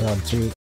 One, two.